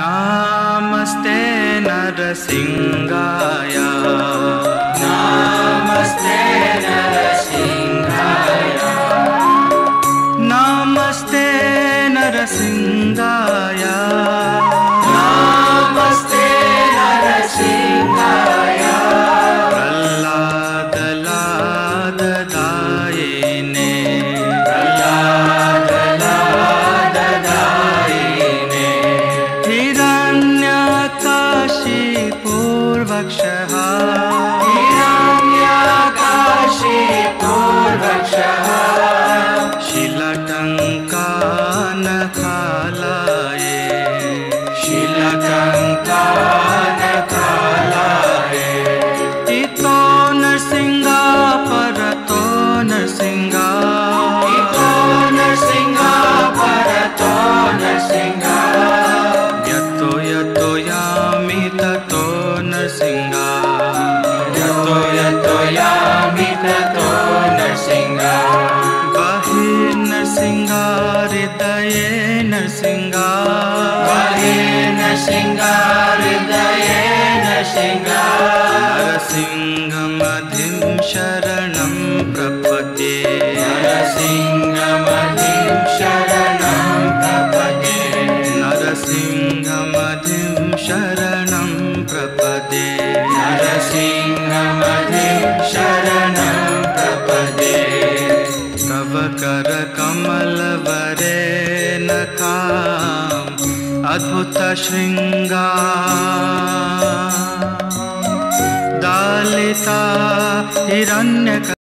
नामस्ते नरसिंहाय। नमस्ते नरसिंहाय। नमस्ते नरसिंहाय अक्षहा नरसिंहा। यतो यतो यामि ततो नरसिंहा। बहिर्नरसिंहा हृदये नरसिंहा। बहे नरसिंहा हृदये नरसिंहा। नरसिंहमधिं शरणं प्रपद्ये नरसिंहमधिं शरणं प्रपदे। नरसिंहमधिं शरणं अद्भुतशृङ्गा। दालिता हिरण्यक